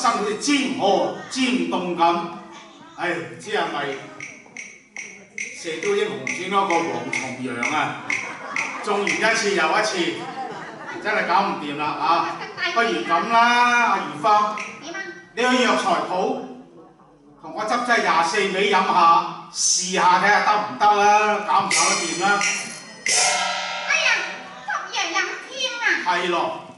心好似煎哦煎冻咁唉唔知係咪射雕英雄传个黄重阳啊？中完一次又一次真系搞唔掂啦吓不如咁啦阿如芳你去药材谱同我执剂廿四味饮下试下睇下得唔得啦搞唔搞得掂啦哎呀執藥飲添啊。系咯。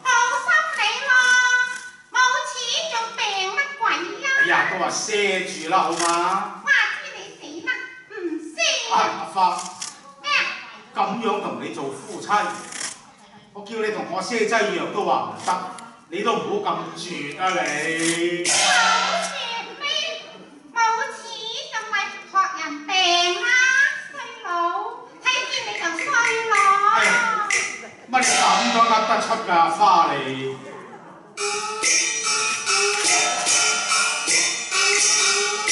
都話遮住啦，好嘛？哇！知你死乜唔識？哎呀，花！咩？咁樣同你做夫妻，我叫你同我遮劑藥都話唔得，你都唔好咁絕啊你！好絕咩？冇錢就咪學人病啦，衰佬！睇見你就衰佬。乜你咁都噏得出㗎，花你？Thank you.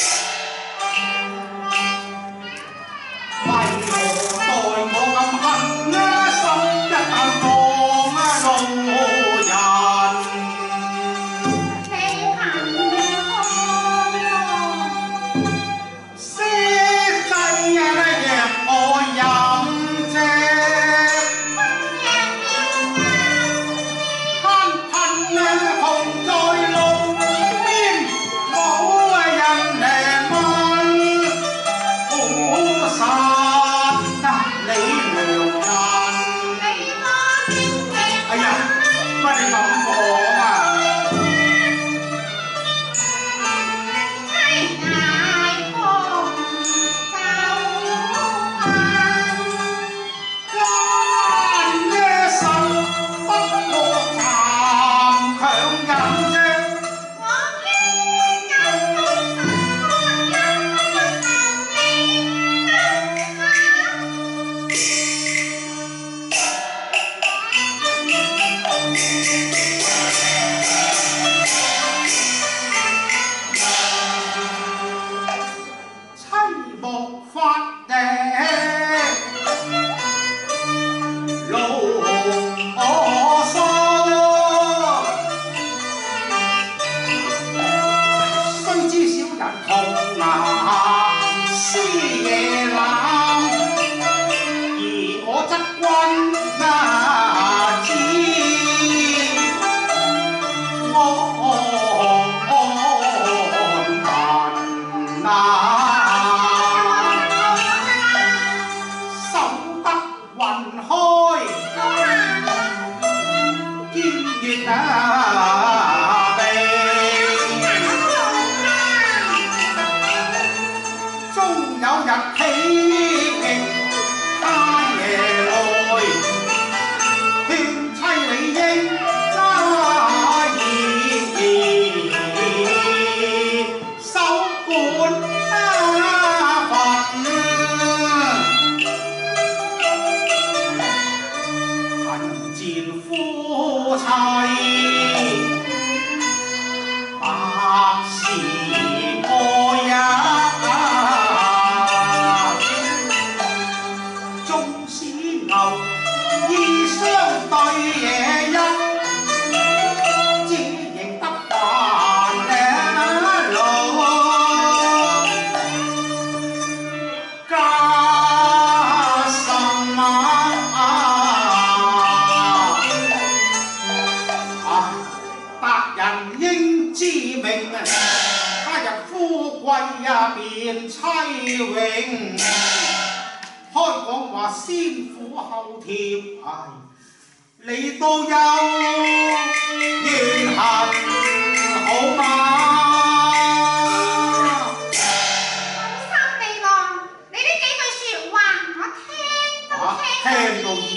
都有怨恨，好吗？三弟咯，你呢几句说话，我听都听都厌。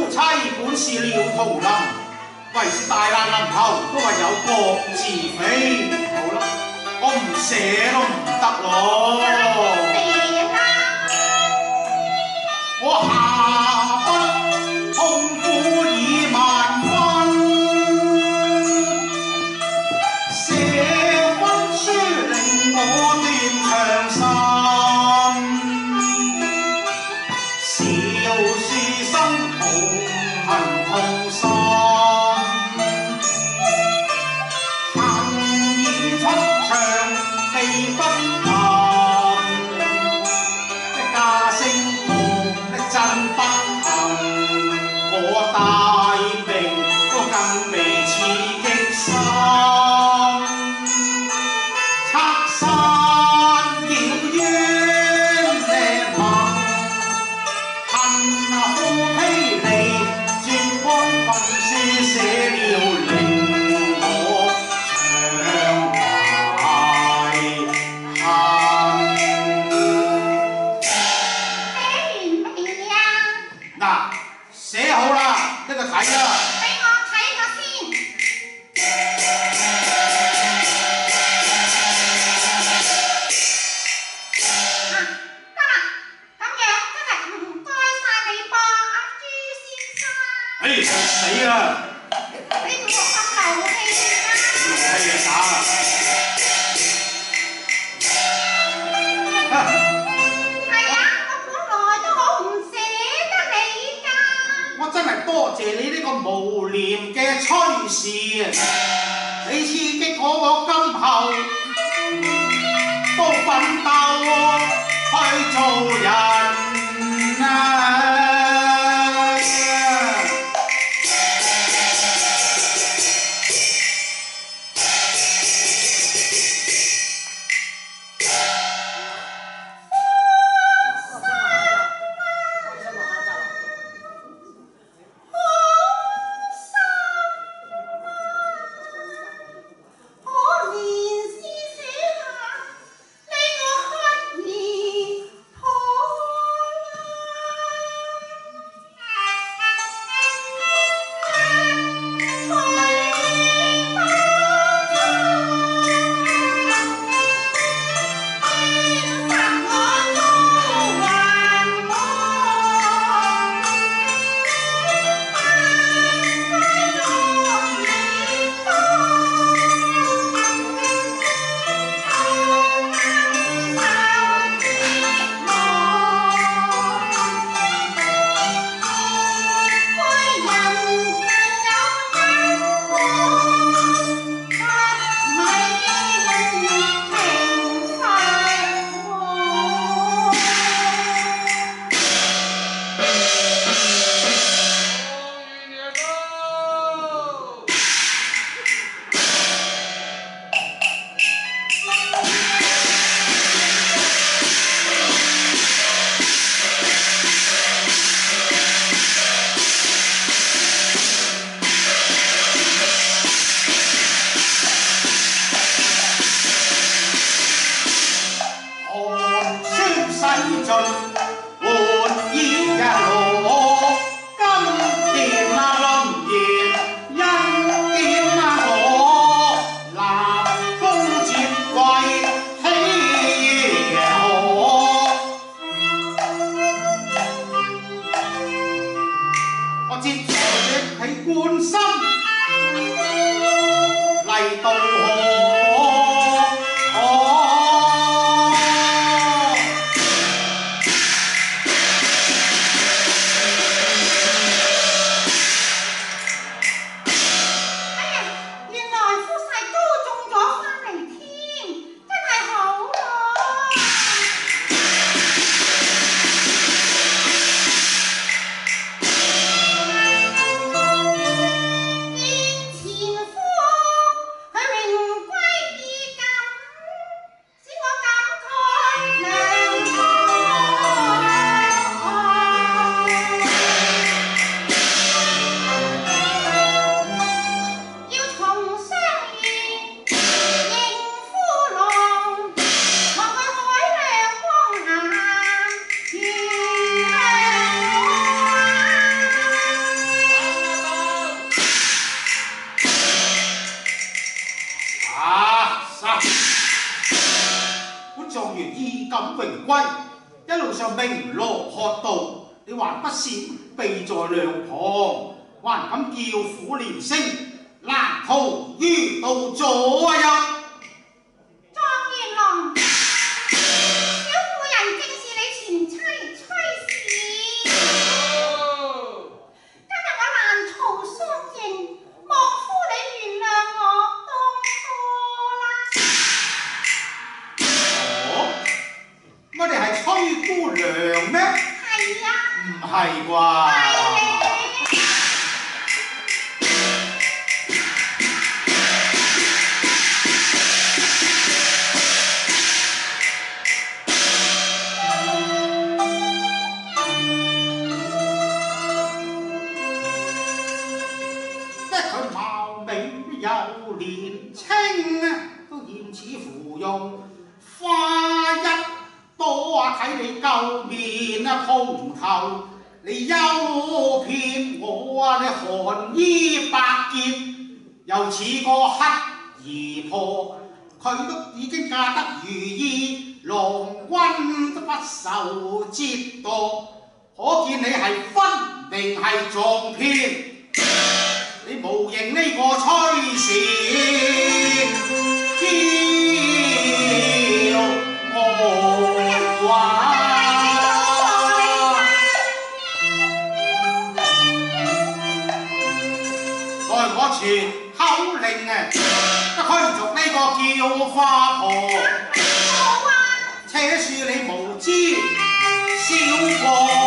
夫妻本是了途林，为是大难临头都话有各自飞。好啦，我唔写都唔得咯。哎，死啦！你唔好咁流氣啦。用氣嚟打啊！係啊，我本来都好唔舍得你㗎。我真系多谢你呢个无廉嘅催事！你刺激我，我今后都奋斗去做人咁叫苦连声难逃于道阻啊黑而破，佢都已经嫁得如意，郎君都不受折堕，可见你系分明系撞骗，你无形呢个趋势。有花婆且恕你无知少过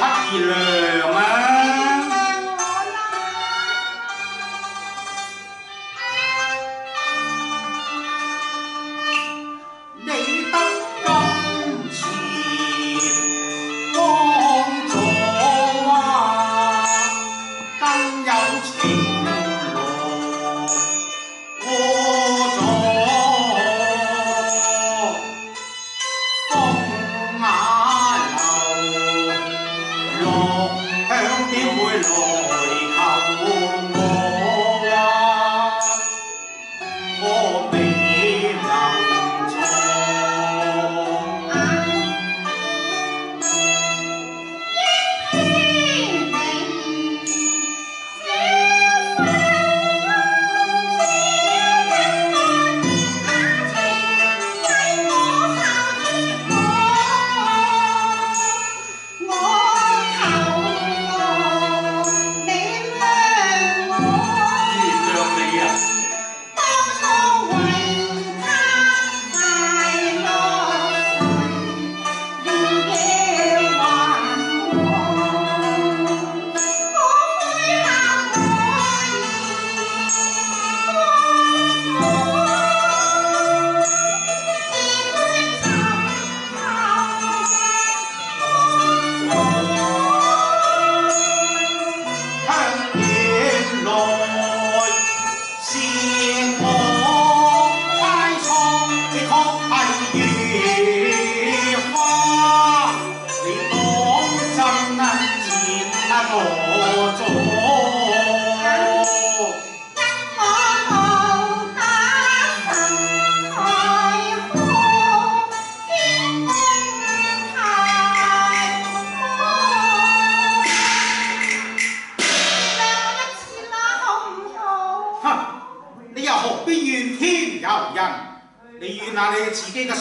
黑皮娘吗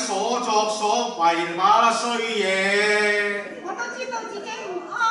所作所为那衰嘢。我都知道自己唔啱。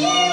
Yeah.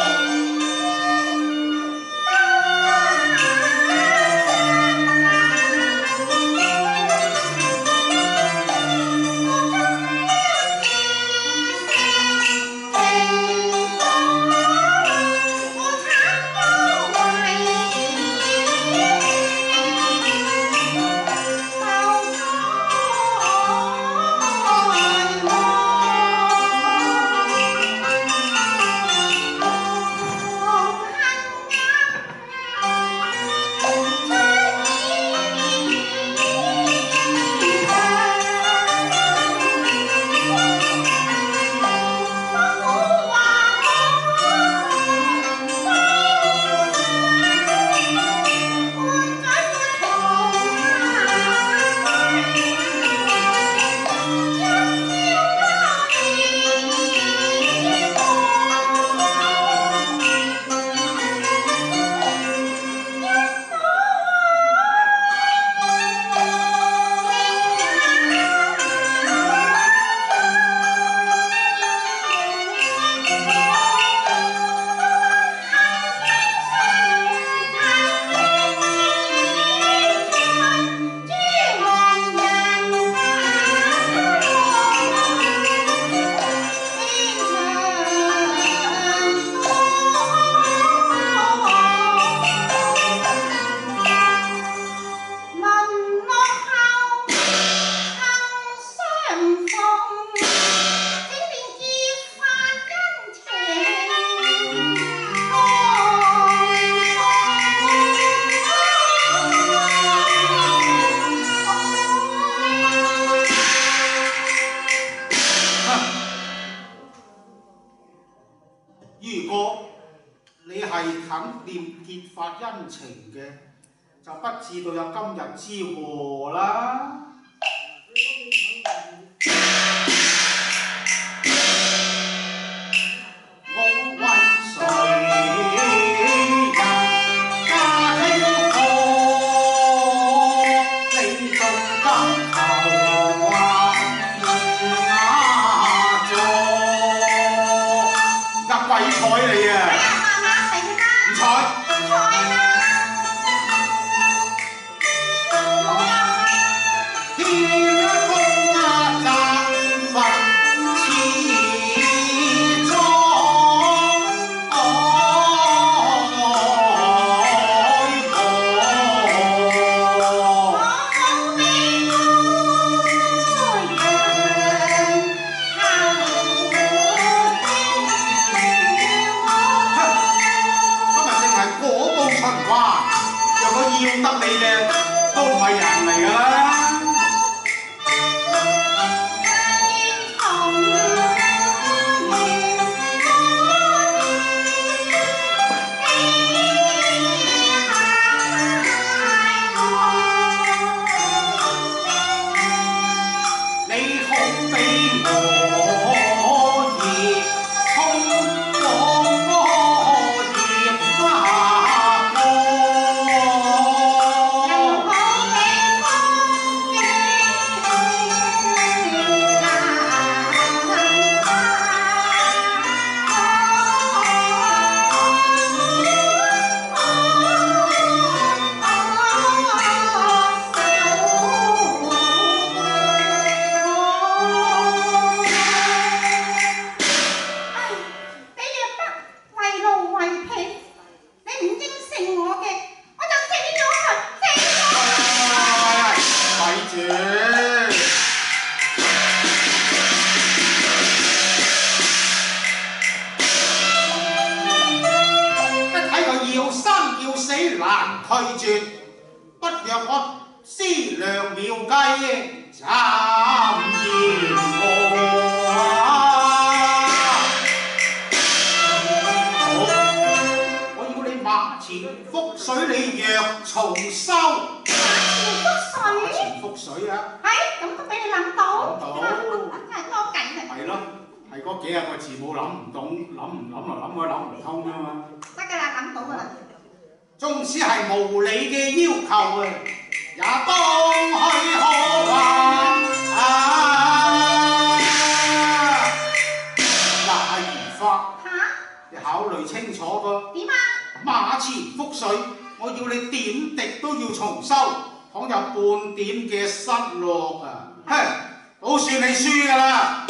不若我思量妙計，暫言我要你馬前覆水，你若重修。馬前覆水，前覆水啊！係咁都俾你諗到，諗到。真係多計啊，係咯，係嗰幾廿個字母諗唔懂，諗唔諗來諗去諗唔通啊嘛。得㗎啦，諗到㗎啦。縱使係無理嘅要求啊，也當去可還啊！嗱，阿如花，嚇你考慮清楚噃。點啊？馬前覆水，我要你點滴都要重修，倘有半點嘅失落啊，哼，都算你輸㗎啦。